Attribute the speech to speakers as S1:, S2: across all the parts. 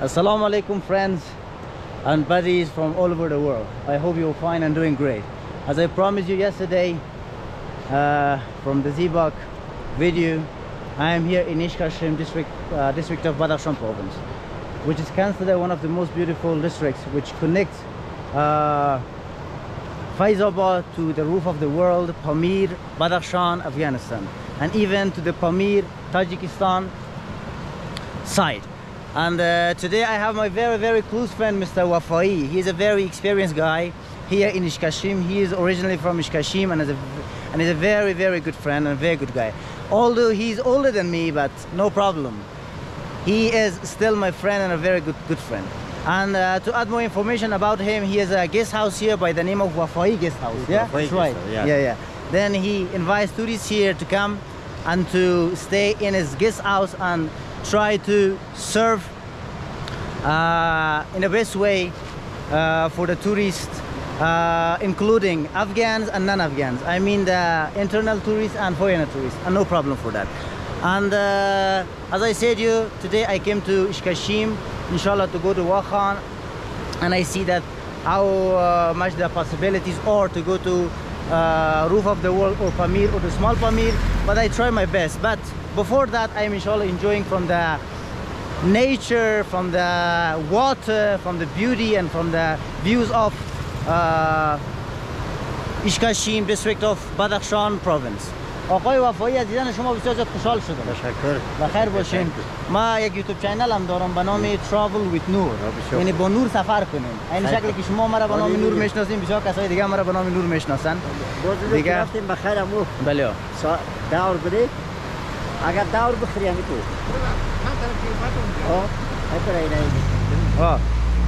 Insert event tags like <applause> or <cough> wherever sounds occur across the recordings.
S1: Assalamu alaikum friends and buddies from all over the world. I hope you're fine and doing great. As I promised you yesterday uh, from the Zibak video, I am here in Ishkashim district, uh, district of Badakhshan province, which is considered one of the most beautiful districts which connects uh, Faizabad to the roof of the world, Pamir, Badakhshan, Afghanistan, and even to the Pamir, Tajikistan side. And uh, today I have my very, very close friend, Mr. Wafai. He is a very experienced guy here in Ishkashim. He is originally from Ishkashim and is a, and is a very, very good friend and a very good guy. Although he's older than me, but no problem. He is still my friend and a very good, good friend. And uh, to add more information about him, he has a guest house here by the name of Wafai Guest House. Yeah,
S2: Wafai
S1: that's right.
S2: House, yeah.
S1: yeah, yeah. Then he invites tourists here to come and to stay in his guest house and try to serve uh, in the best way uh, for the tourists, uh, including Afghans and non-Afghans. I mean the internal tourists and foreigner tourists, and no problem for that. And uh, as I said you, today I came to Ishkashim, inshallah to go to Wakhan, and I see that how uh, much the possibilities are to go to uh, roof of the world or Pamir or the small Pamir, but I try my best. But before that, I'm inshallah enjoying from the nature, from the water, from the beauty, and from the views of uh, Ishkashim district of Badakhshan province. آقای وفایی از دیدن شما بسیار زیاد خوشحال شدم
S2: تشکر
S1: و خیر باشین ما یک یوتیوب چینل هم دارم به نام Travel with نور. یعنی با نور سفر کنیم این. شکلی که شما مرا به نام نور. می‌شناسین بسیار کسای دیگه مرا به نام نور می‌شناسن دیگه؟
S2: رفتیم بخیر امو
S1: بله
S2: سا... دور بری اگر دور بخری همی تو آه.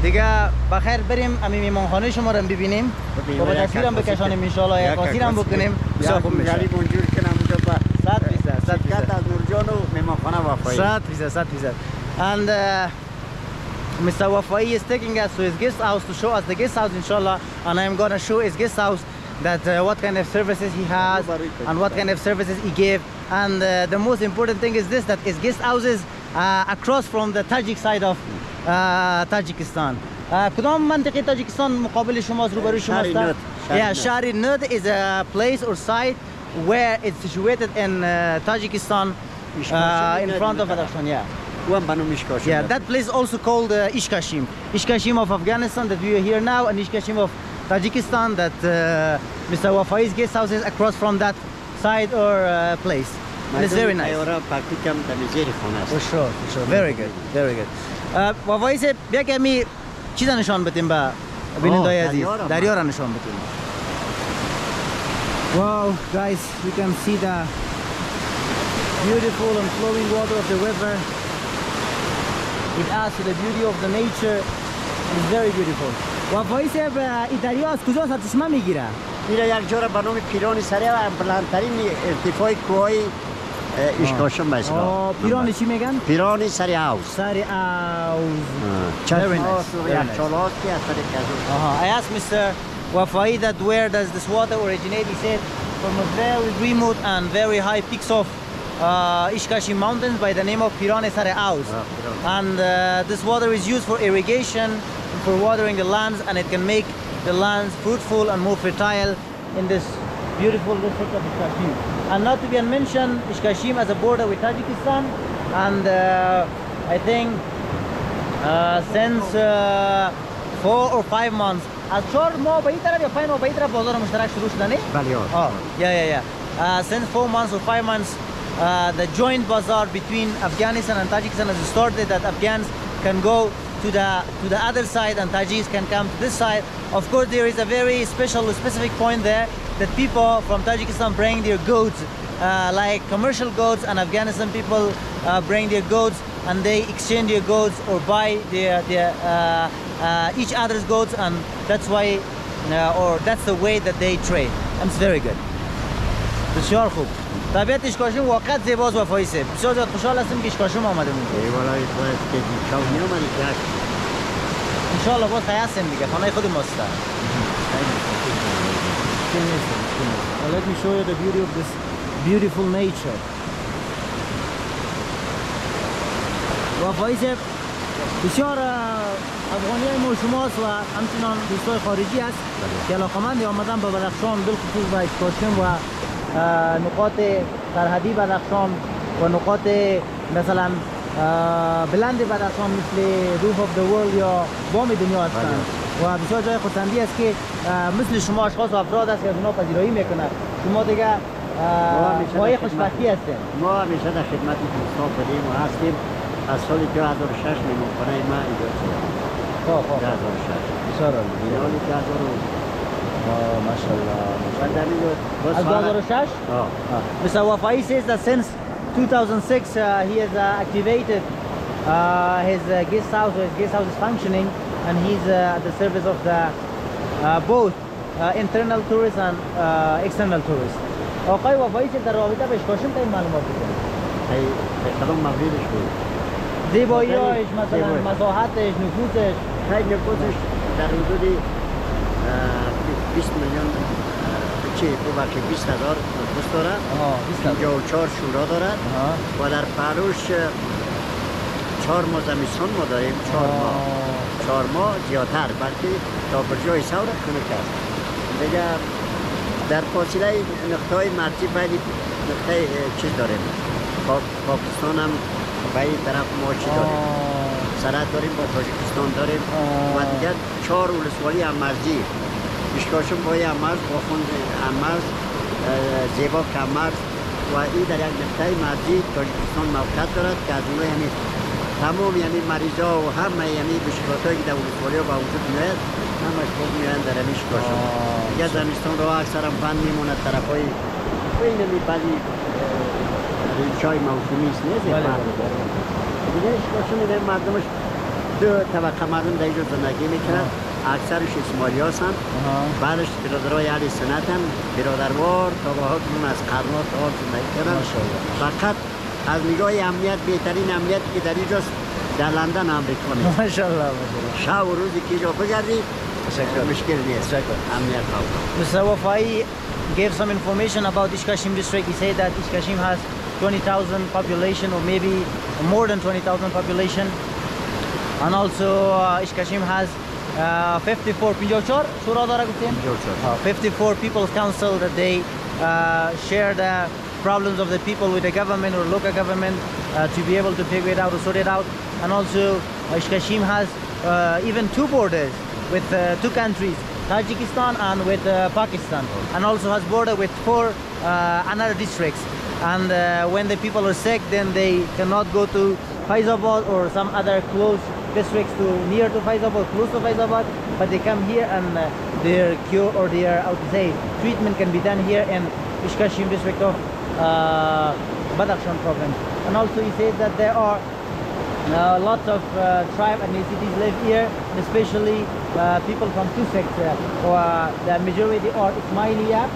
S1: دیگه بخیر بریم امی میمانخانه شما رو ببینیم. و با تصویرم
S2: عکاسی
S1: بکشانیم انشالله یک آسیرم
S2: عکاسی
S1: بکنیم. بسیار خوب میشه.
S2: گلی منجور کنم اونجا با
S1: صد فیصد صد فیصد.
S2: از نورجان و مهمانخانه وفایی.
S1: Sad فیصد صد فیصد. And uh, Mr. Wafai is taking us to his guest house to show us the guest house inshallah and I'm gonna show his guest house that uh, what kind of services he has and what kind of services he gave. and uh, the most important thing is this that his guest house is uh, across from the Tajik side of uh, Tajikistan uh, کدام منطقه تاجیکستان مقابل شماست روبروی
S2: شهر
S1: شماست
S2: ند. شهر
S1: yeah
S2: ند.
S1: Shari Nud is a place or site where it's situated in uh, Tajikistan uh, in front of Badakhshan yeah
S2: او هم بنو میشکاشم
S1: yeah, that place also called uh, Ishkashim. Ishkashim of Afghanistan that we are here now, and Ishkashim of Tajikistan that uh, Mr. Wafai's guest house is across from that side or uh, place. And it's very nice.
S2: ایارا پرتیکم دمیزیر خانه است
S1: For sure, for sure. Very good, very good. Uh, وفایی سے بیا کمی چیزا نشان بدیم با بینندای
S2: آه،
S1: عزیز
S2: دریا را.
S1: دریا را نشان بدیم Wow, guys, you can see the beautiful and flowing water of the river. It adds to the beauty of the nature. It's very beautiful. وفایی صاحب این دریا از کجا سرچشمه میگیره؟
S2: میره یک جور به نام پیران سریع و بلندترین ارتفاع کوههای اشکاشم
S1: مثلا پیران چی میگن؟
S2: پیران سری
S1: اوز سری اوز
S2: چشمات و یخچالات که از طریق از
S1: I asked Mr. Wafai that where does this water originate? He said from a very remote and very high peaks of uh, Ishkashim mountains by the name of Piran Sare Aus. and uh, this water is used for irrigation, for watering the lands and it can make the lands fruitful and more fertile in this beautiful district of Ishkashim. And not to be unmentioned, Ishkashim has a border with Tajikistan, and uh, I think uh, since uh, four or five months از چهار ماه به این طرف یا پنج ماه به این طرف بازار مشترک شروع شده نه؟
S2: بله آه.
S1: Oh, yeah, yeah, yeah. Uh, since four months or five months, uh, the joint bazaar between Afghanistan and Tajikistan has started that Afghans can go to the to the other side and Tajiks can come to this side. Of course, there is a very special, specific point there that people from Tajikistan bring their goods, uh, like commercial goods, and Afghanistan people uh, bring their goods and they exchange their goods or buy their their uh, uh, each other's goods, and that's why uh, or that's the way that they trade. And it's very good. بسیار خوب طبیعت اشکاشم واقعا زیباست و فایسه بسیار زیاد خوشحال هستم که اشکاشم آمده مونده
S2: ای والا باید که شاو میامد یک
S1: انشالله باز خیلی هستیم دیگه. خانه خود ماست. Let me show you the beauty of this beautiful nature. و فایسه بسیار افغانی های ما شماست و همچنان دوستای خارجی است که علاقمند آمدن به بدخشان بالخصوص به اسکاشن و نقاط سرحدی بدخشان و نقاط مثلا بلند بدخشان مثل روف آف world یا بام دنیا هستند و بسیار جای خودسندی است که مثل شما اشخاص و افراد است که از اونا پذیرایی می‌کنند. شما دیگه
S2: ما خدمت.
S1: خوشبختی هستیم
S2: ما همیشه در خدمت دوستان بودیم و هستیم. از سال 2006 میمونخانه ما ایجاد شد
S1: خب خب.
S2: 2006
S1: بسیار عالی.
S2: سال 2000
S1: آه، ماشاءالله
S2: و در اینجا دو
S1: از
S2: سال
S1: 2006
S2: آه.
S1: Mr. Wafai says that since 2006 uh, he has uh, activated uh, his uh, guest house, or his guest house is functioning, and he's uh, at the service of the uh, both uh, internal tourists and uh, external tourists. آقای وفایی چه در رابطه به اشکاشم تا این معلومات بکنید
S2: ای به کدام موردش بود
S1: زیبایی‌هاش
S2: زیبایی.
S1: مثلا مساحتش نفوسش
S2: خیلی نفوسش در حدود اه، 20 میلیون چی؟ ببخشید 20 هزار نفوس دارد
S1: آها 20 تا
S2: 54 شورا دارد
S1: آها.
S2: و در اه، چهار ماه زمستان ما داریم. چهار ماه. چهار ماه زیادتر بلکه تا بر جای سور خونه کرد. دیگه در فاصله نقطه های مرزی بین نقطه چیز داریم. پا- پاکستان هم به این طرف ما چی داریم. سرحد داریم با تاجیکستان داریم. و دیگر چهار ولسوالی هم مرزی. اشکاشم با هم مرز با خوند هم مرز اه، زیبا کم مرز و این در یک نقطه مرزی تاجیکستان موقعیت دارد که از اونها یعنی تمام یعنی مریضا و همه یعنی مشکلات هایی که در ولسوالی ها به وجود میاد همش باز میاین در همین اشکاشم
S1: آه.
S2: دیگه زمستان رو اکثر هم بند میموند طرف های این یعنی بعضی ریچای موسومی است نیست
S1: بله،.
S2: دیگه اشکاشون مردمش دو طبقه مردم در اینجا زندگی می‌کنن اکثرش اسمالی هستن. بعدش برادرای اهل سنت هم برادروار تا به حال از قرنات تا زندگی کردن. فقط از نگاه امنیت بهترین امنیت که در اینجاست در لندن امریکا نیست
S1: ماشاءالله
S2: شب و روزی که اینجا بگردی. مشکل نیست. امنیت
S1: Mr. Wafai gave some information about Ishkashim district. He said that Ishkashim has 20,000 population or maybe more than 20,000 population. And also uh, Ishkashim has Uh, 54 Piyochor, uh, 54 people's council that they uh, share the problems of the people with the government or local government uh, to be able to figure it out or sort it out. And also, uh, Ishkashim has uh, even two borders with two countries, Tajikistan and with Pakistan, and also has border with four another districts. And when the people are sick, then they cannot go to Faizabad or some other close districts to near to Faizabad, close to Faizabad, but they come here and uh, their cure or their how to say treatment can be done here in Ishkashim district of uh, Badakhshan province. And also he says that there are uh, lots of uh, tribe and ethnicities live here, especially uh, people from two sects. Uh, or, uh, the majority are Ismailiya,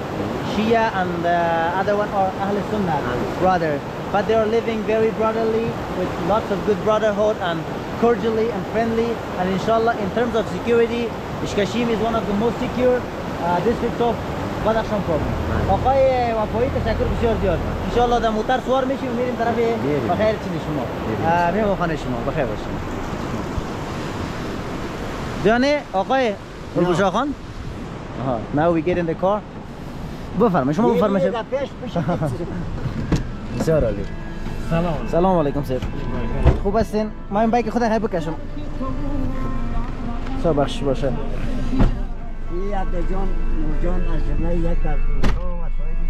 S1: Shia, and the other one are Ahl Sunnah, brother. But they are living very brotherly with lots of good brotherhood and cordially and friendly. And inshallah, in terms of security, Ishkashim is one of the most secure uh, districts of Badakhshan province. آقای وفایی تشکر بسیار زیاد انشالله در موتر سوار میشیم و میریم طرف. بخیر چیز شما
S2: میریم.
S1: خانه شما بخیر باشیم جانه آقای الگوشا خان now we get in the car. بفرمایید شما بفرمایید بسیار عالی
S3: سلام.
S1: سلام علیکم سر. خوب هستین؟ ما این بایک خود خیلی بکشم سا بخش باشه؟
S2: این عبدالجان نورجان از جمله یک از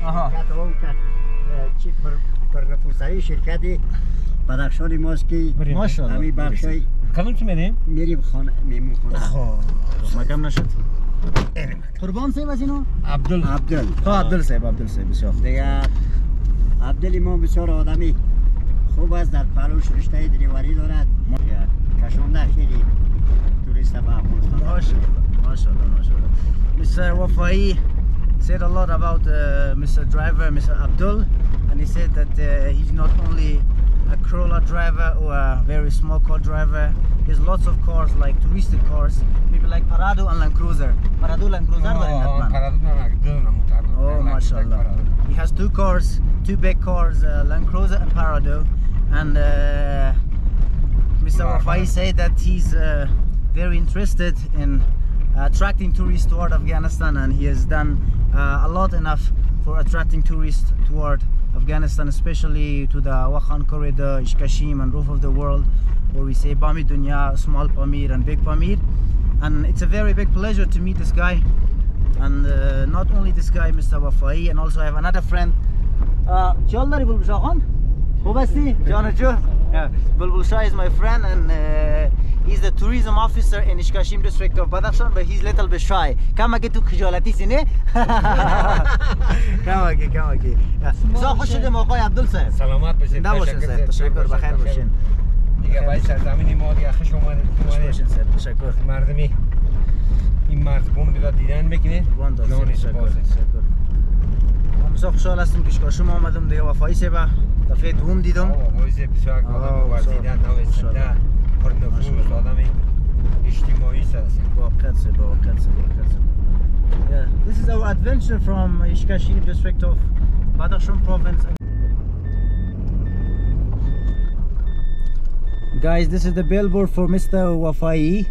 S2: اه، چی پر پر نفوسایی شرکتی بدخشان ماست که.
S1: ماشاءالله.
S2: همین بخشای
S3: کدوم چی میریم؟
S2: میریم خانه میمون خانه.
S1: خب. مکم نشد. قربان صاحب از اینو
S3: عبدال.
S2: عبدال.
S1: ها عبدال صاحب عبدال صاحب. بسیار.
S2: دیگه عبدال ما بسیار آدمی. خوب است در پلوش رشته دریوری دارد دیگه کشانده خیلی توریست به افغانستان
S1: MashaAllah, MashaAllah, MashaAllah. Mr. Wafai said a lot about uh, Mr. Driver, Mr. Abdul, and he said that uh, he's not only a Corolla driver or a very small car driver. He has lots of cars, like touristic cars, maybe like Parado and Land Cruiser. Parado Land Cruiser دارین حتما. Oh, mashallah. He has two cars, two big cars, uh, Land Cruiser and Parado. And uh, Mr. Wafai said that he's uh, very interested in attracting tourists toward Afghanistan and he has done uh, a lot enough for attracting tourists toward Afghanistan, especially to the Wakhan corridor, Ishkashim and Roof of the World, where we say Bami Dunya, Small Pamir and Big Pamir. And it's a very big pleasure to meet this guy. And uh, not only this guy, Mr. Wafai, and also I have another friend. Uh, Chalari Bulbul Khan. خوب هستی؟ جان جو؟ Bulbul Shah is my friend and uh, he's the tourism officer in Ishkashim district of Badakhshan but he's little bit shy. کم اگه تو خجالتی سی نه؟ کم اگه کم اگه بسیار خوش شدیم آقای عبدال صاحب
S3: سلامت باشین
S1: نباشین صاحب تشکر بخیر باشین
S3: دیگه باید سرزمین ما دیگه خوش اومدید
S1: خوش. باشین صاحب تشکر
S3: مردمی این مردم دیگه دیدن
S1: داشت
S3: جان
S1: تشکر بسیار خوشحال هستم که اشکاشم آمدم دیگه وفایی صاحب دفعه دوم دیدم
S3: آقا وایز بسیار آدم ورزیده. پرنفوذ
S1: ماشاءالله.
S3: آدم اجتماعی سرسن
S1: واقعا صاحب واقعا صاحب واقعا صاحب Yeah, this is our adventure from Ishkashim district of Badakhshan province. Guys, this is the billboard for Mr. Wafai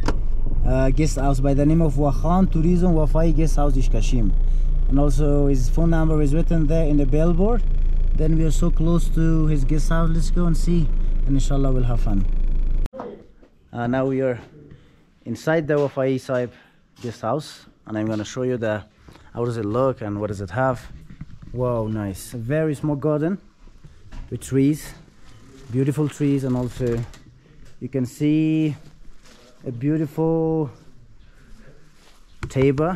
S1: uh, guest house by the name of Wakhan Tourism Wafai Guest House Ishkashim. And also his phone number is written there in the billboard. Then we are so close to his guest house. Let's go and see and inshallah we'll have fun. Uh, now we are inside the Wafai Saib guest house and I'm gonna show you the how does it look and what does it have. Wow, nice. A very small garden with trees, beautiful trees, and also you can see a beautiful table,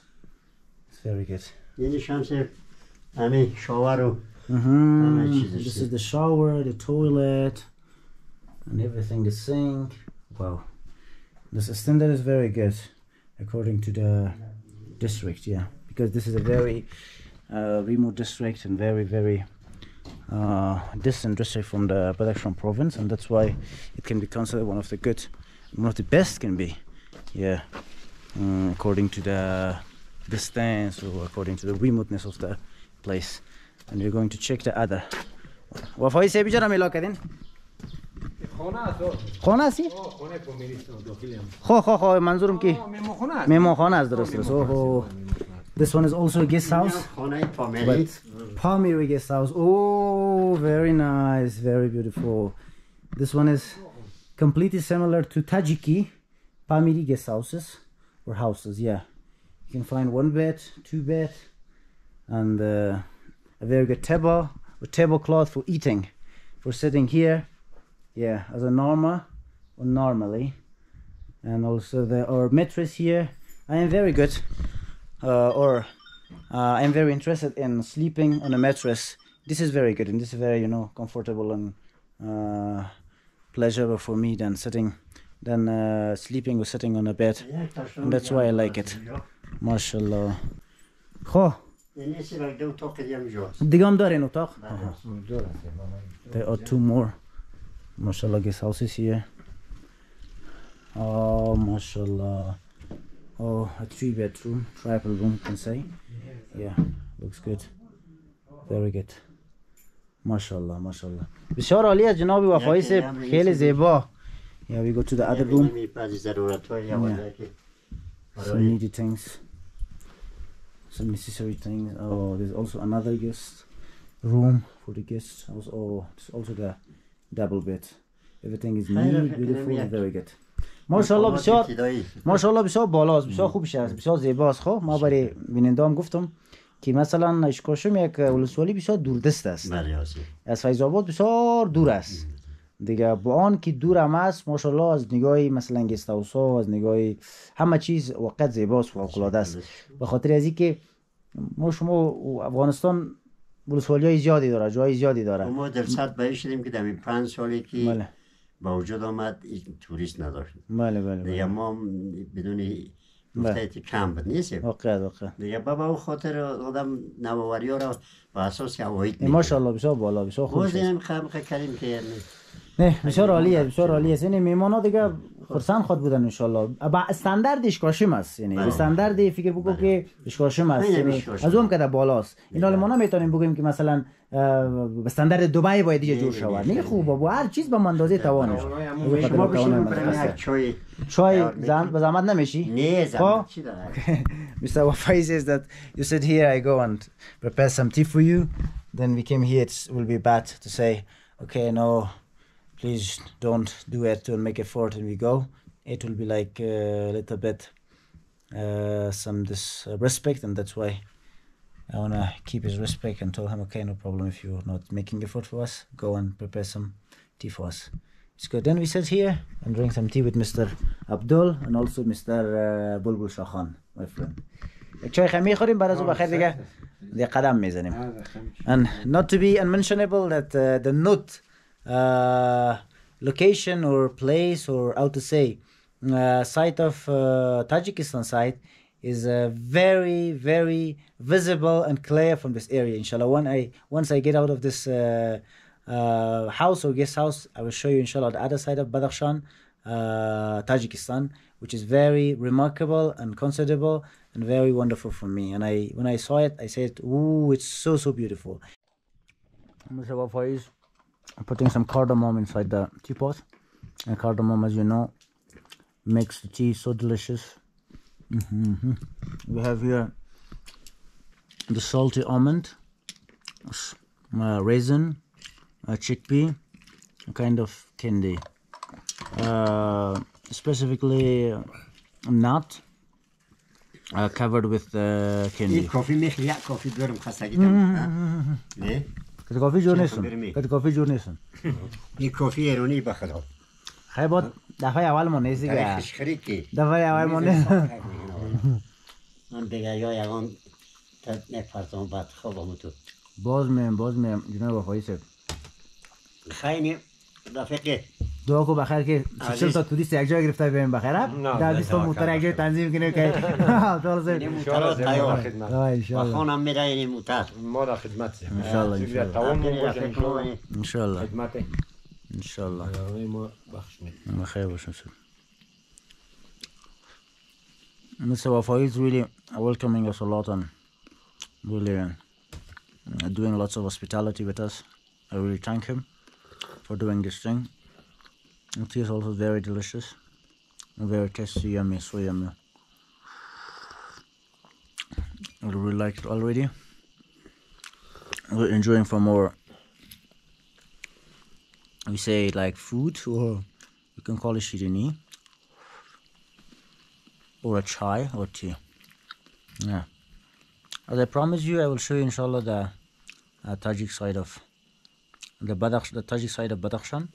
S1: very good.
S2: Yeni şansı
S1: Ami
S2: shower.
S1: This is the shower, the toilet, and everything. The sink. Wow, this standard is very good, according to the district. Yeah, because this is a very uh, remote district and very very uh, distant district from the Badakhshan province, and that's why it can be considered one of the good, one of the best can be. Yeah, um, according to the the stance or according to the remoteness of the place. And you're going to check the other. وفای سه بیجا می This one is also a guest house. Pamiri guest house. Oh, very nice, very beautiful. This one is completely similar to Tajiki Pamiri guest houses or houses, yeah you can find one bed two bed and uh, a very good table a tablecloth for eating. For sitting here yeah as a normal or normally. And also there are mattress here. I am very good uh, or uh, i'm very interested in sleeping on a mattress. This is very good and this is very you know comfortable and uh, pleasurable for me than sitting than uh, sleeping or sitting on a bed. And that's why I like it. mashallah خب
S2: یعنی سی دو اتاق دیگه هم جاست
S1: دیگه هم دارین اتاق
S3: دور است.
S1: There are two more. MashaAllah, guest houses here. Oh, MashaAllah. Oh, a three bedroom, triple room, can say. Yeah, looks good. Very good. MashaAllah, MashaAllah. بسیار عالی از جناب وفایی صاحب خیلی زیبا. Yeah, we go to the other room.
S2: یعنی بعضی ضرورت های یا
S1: Yeah.
S2: وضعی که
S1: Some needy things. Some necessary things. Oh, there's also another guest room for the guests. house. Oh, it's also the double bed. Everything is neat,
S2: فکر
S1: beautiful, and very good. ماشاءالله بسیار. ماشاءالله بسیار بالاست بسیار خوبش است بسیار زیباست خب ما برای بیننده هم گفتم که مثلا اشکاشم یک ولسوالی بسیار دوردست است
S2: بله
S1: از فیض آباد بسیار دور است دیگه. با آن که دور هم است ماشاءالله از نگاه مثلا گست هاوس ها از نگاه همه چیز واقعا زیباست فوق العاده است. به خاطر از اینکه ما شما افغانستان ولسوالی های زیادی داره جای زیادی داره.
S2: ما در صد بایی شدیم که در این پنج سالی که
S1: بله.
S2: با وجود آمد توریست نداشت.
S1: بله بله
S2: دیگه
S1: بله
S2: ما بدون گفته کم بود نیستیم.
S1: واقعا واقعا.
S2: دیگه بابا او خاطر آدم نوآوری ها را با اساس اوایت
S1: ای ماشاءالله بسیار بالا بسیار خوب شد.
S2: خم کردیم که یعنی
S1: نه بسیار عالیه بسیار عالیه. یعنی میمان ها دیگه خرسند خود بودن انشالله. با استاندارد اشکاشم است یعنی
S2: بله.
S1: استاندارد فکر بگو که اشکاشم است یعنی. از اون کده بالاست. این حال ما نمی‌تونیم بگیم که مثلا به استاندارد دبی باید دیگه جور شود.
S2: نه،.
S1: خوبه با هر چیز به اندازه توانش
S2: شما بشین. چای
S1: چای به زحمت نمیشی؟
S2: نه
S1: خب.
S2: زمان چی داره؟ <laughs>
S1: Mr. Wafai says that you sit here, I go and prepare some tea for you. Then we came here, it will be bad to say, okay, no, please don't do it, don't make effort, and we go. It will be like uh, a little bit uh, some dis uh, respect, and that's why I want to keep his respect and told him, okay, no problem if you're not making effort for us, go and prepare some tea for us. It's good. Then we sit here and drink some tea with Mr. Abdul and also Mr. Uh, Bulbul Shakhan, my friend. چای خمی خوریم بعد از اون بخیر دیگه دیگه قدم میزنیم and not to be unmentionable that uh, the nut uh, location or place or how to say uh, site of uh, Tajikistan site is uh, very very visible and clear from this area. Inshallah when I once I get out of this uh, house or guest house I will show you inshallah the other side of Badakhshan Tajikistan which is very remarkable and considerable and very wonderful for me. And I when I saw it I said ooh it's so so beautiful I'm putting some cardamom inside the tea pot. And cardamom, as you know, makes the tea so delicious. Mm -hmm. We have here the salty almond, uh, raisin, uh, chickpea, a kind of candy. Uh, specifically nut uh, covered with uh, candy.
S2: coffee coffee کت کافی
S1: جور
S2: نیستم
S1: کت کافی جور نیستم
S2: این کافی ایرانی بخدا
S1: خیلی بود دفعه اول ما نیستی که دفعه اول ما نیست
S2: من دیگه یا یگان نفرتان بد خواب تو
S1: باز میم باز میم جناب آقایی سب
S2: خیلی رفیقی
S1: دعا کو بخیر که شش تا توریست یک جا گرفته بیم بخیر
S3: نه،
S1: در
S3: نه،
S1: 20 تا
S3: نه،
S1: موتر
S3: نه.
S1: یک جا تنظیم کنه که تو
S2: این
S1: صاحب
S2: موترها تیار
S3: خدمت
S1: آه
S2: و
S1: انشالله
S2: خانم میره این موتر
S3: ما را خدمت
S1: انشالله، انشالله.
S3: تمام
S2: همدلی
S3: باشه
S2: رفیق ما
S3: انشالله
S1: انشالله
S3: خدمت
S1: انشالله
S3: برای ما بخش می‌دی.
S1: بخیر باشم صاحب Mr. Wafai is really welcoming us a lot and really uh, doing lots of hospitality with us. I really thank him for doing this thing. Tea is also very delicious and very tasty, yummy, so yummy. I really like it already. We're enjoying for more. We say like food, or you can call it shirini, or a chai or tea. Yeah. As I promised you, I will show you, inshallah, the uh, Tajik side of the the Tajik side of Badakhshan,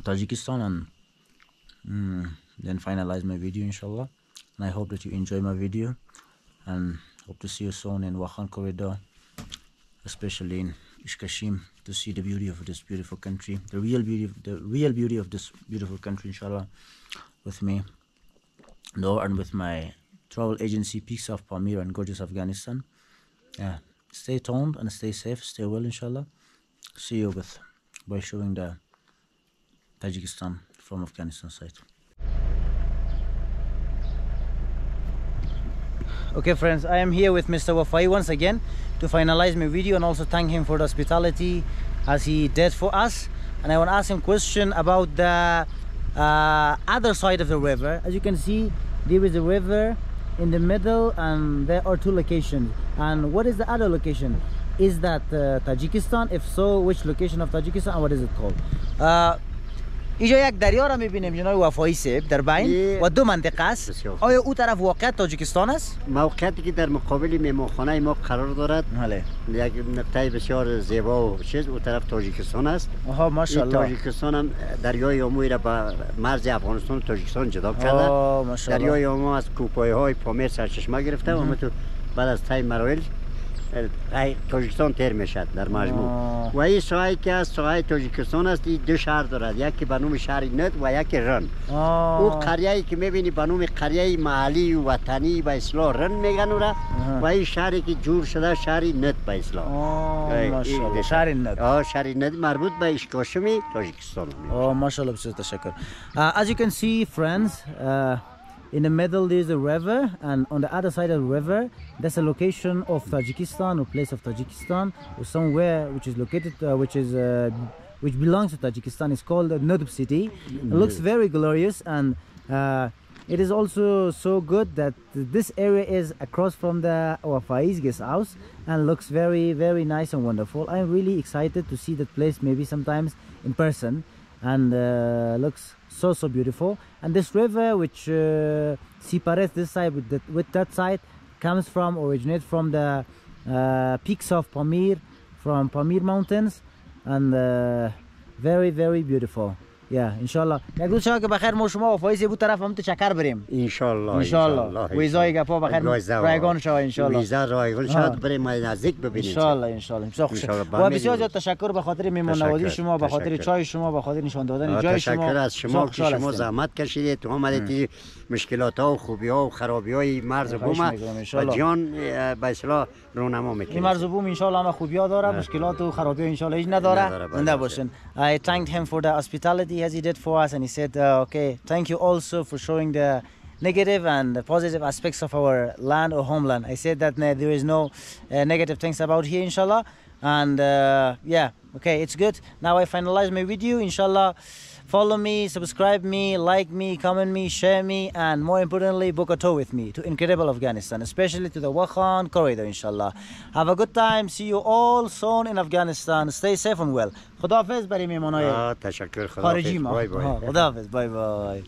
S1: Tajikistan, and mm, then finalize my video, inshallah. And I hope that you enjoy my video, and hope to see you soon in Wakhan corridor, especially in Ishkashim, to see the beauty of this beautiful country, the real beauty, of, the real beauty of this beautiful country, inshallah, with me, no, and with my travel agency, Peaks of Pamir and Gorgeous Afghanistan. Yeah, stay tuned and stay safe, stay well, inshallah. See you with by showing the Tajikistan from Afghanistan side. Okay, friends, I am here with Mr. Wafai once again to finalize my video and also thank him for the hospitality as he did for us. And I want to ask him question about the uh, other side of the river. As you can see, there is a river in the middle, and there are two locations. And what is the other location? Is that uh, Tajikistan? If so, which location of Tajikistan and what is it called? Uh, اینجا یک دریا را می‌بینیم جناب وفایی صاحب در بین و دو منطقه است. آیا او طرف واقع تاجیکستان است؟
S2: موقعیتی که در مقابل مهمانخانه ما قرار دارد
S1: بله
S2: یک نقطه بسیار زیبا و چیز او طرف تاجیکستان است
S1: آها ماشاءالله
S2: تاجیکستان هم دریای آموی را با مرز افغانستان و تاجیکستان جدا کرده دریای آمو از کوپای های پامیر سرچشمه گرفته و همینطور بعد از تای مراحل تاجیکستان تیر می‌شد در مجموع
S1: آه.
S2: و این ساحه که از ساحه تاجیکستان است این دو شهر دارد یکی به نام شهر ند و یکی رن
S1: آه.
S2: او قریه ای که می‌بینی به نام قریه محلی و وطنی به اصلاح رن میگن را. و این شهری که جور شده شهر ند به اصلاح
S1: آه، ماشاءالله. شهر ند.
S2: آه شهر ند مربوط به اشکاشم تاجیکستان.
S1: Oh, mashallah, بسیار تشکر. Uh, as you can see, friends, uh, in the middle there's a river, and on the other side of the river, that's a location of Tajikistan, or place of Tajikistan, or somewhere which is located, uh, which is uh, which belongs to Tajikistan. It's called Nudb city. It looks very glorious, and uh, it is also so good that this area is across from the our Faiz guest house and looks very very nice and wonderful. I'm really excited to see that place maybe sometimes in person and uh, looks so so beautiful. And this river which uh, separates this side with that with that side comes from originates from the uh, peaks of Pamir from Pamir mountains and uh, very very beautiful. Yeah, inshallah. یک روز شما که بخیر ما شما و فایز بو طرف هم تو چکر بریم
S2: انشالله
S1: انشالله. ویزای گپا بخیر رایگان شو انشالله.
S2: ویزا رایگان. شد بریم نزدیک ببینیم
S1: انشالله انشالله بسیار خوش
S2: انشالله.
S1: و. بسیار زیاد تشکر به خاطر میهمان نوازی
S2: تشکر.
S1: شما به خاطر
S2: تشکر.
S1: چای شما به خاطر نشان دادن جای
S2: تشکر
S1: شما
S2: از شما که شما. زحمت کشیدید تو آمدید مشکلات ها و خوبی ها و خرابی های مرز بوم و
S1: انشالله.
S2: جان به اصلاح رونما
S1: این
S2: می‌کنید
S1: مرز بوم انشالله همه خوبیا داره مشکلات و خرابی انشالله هیچ نداره
S2: بله،
S1: زنده. باشین I thanked him for the hospitality as he did for us and he said uh, okay thank you also for showing the negative and the positive aspects of our land or homeland. I said that there is no uh, negative things about here inshallah. And uh, yeah okay it's good. Now I finalize my video inshallah follow me subscribe me like me comment me share me and more importantly book a tour with me to incredible afghanistan especially to the wakhan corridor inshallah have a good time see you all soon in afghanistan stay safe and well خداحافظ برای میمانای
S2: آه، تشکر خدا
S1: خارجی ما
S2: بای بای
S1: آها، خداحافظ بای بای